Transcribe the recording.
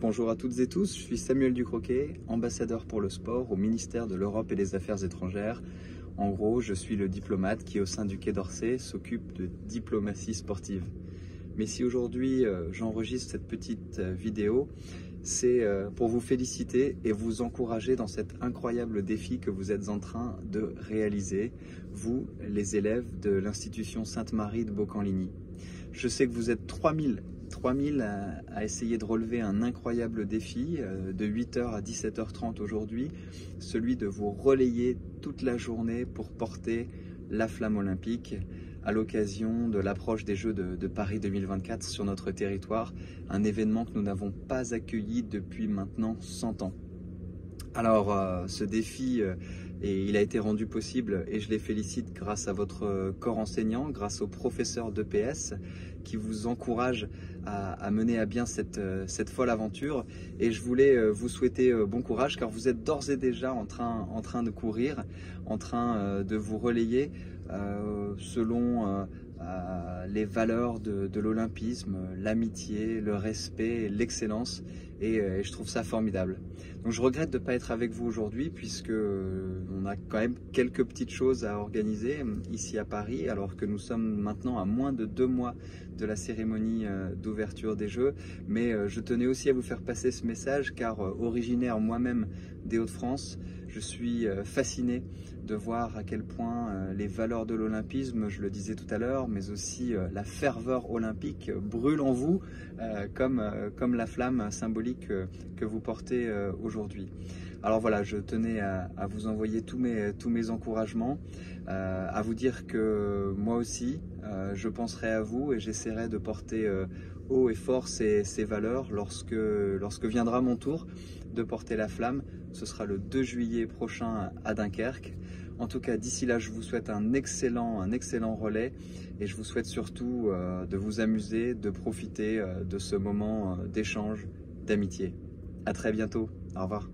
Bonjour à toutes et tous, je suis Samuel Ducroquet, ambassadeur pour le sport au ministère de l'Europe et des Affaires étrangères. En gros, je suis le diplomate qui, au sein du Quai d'Orsay, s'occupe de diplomatie sportive. Mais si aujourd'hui euh, j'enregistre cette petite euh, vidéo, c'est euh, pour vous féliciter et vous encourager dans cet incroyable défi que vous êtes en train de réaliser, vous, les élèves de l'institution Sainte-Marie de Beaucamp-Ligny. Je sais que vous êtes 3000 3000 à, essayer de relever un incroyable défi de 8h à 17h30 aujourd'hui, celui de vous relayer toute la journée pour porter la flamme olympique à l'occasion de l'approche des Jeux de, Paris 2024 sur notre territoire, un événement que nous n'avons pas accueilli depuis maintenant 100 ans. Alors euh, ce défi, euh, il a été rendu possible et je les félicite grâce à votre euh, corps enseignant, grâce aux professeurs d'EPS qui vous encouragent à, mener à bien cette, folle aventure. Et je voulais vous souhaiter bon courage car vous êtes d'ores et déjà en train de courir, en train de vous relayer selon les valeurs de, l'olympisme, l'amitié, le respect, l'excellence euh, et, je trouve ça formidable. Donc je regrette de ne pas être avec vous aujourd'hui puisque euh, on a quand même quelques petites choses à organiser euh, ici à Paris alors que nous sommes maintenant à moins de deux mois de la cérémonie d'ouverture des Jeux. Mais je tenais aussi à vous faire passer ce message car originaire moi-même des Hauts-de-France, je suis fasciné de voir à quel point les valeurs de l'olympisme, je le disais tout à l'heure, mais aussi la ferveur olympique brûle en vous comme, comme la flamme symbolique que, vous portez euh, aujourd'hui. Alors voilà, je tenais à, vous envoyer tous mes, tous mes encouragements, euh, à vous dire que moi aussi, euh, je penserai à vous et j'essaierai de porter haut et fort ces, ces, valeurs lorsque, lorsque viendra mon tour de porter la flamme. Ce sera le 2 juillet prochain à Dunkerque. En tout cas, d'ici là, je vous souhaite un excellent, un excellent relais et je vous souhaite surtout de vous amuser, de profiter de ce moment d'échange d'amitié. À très bientôt. Au revoir.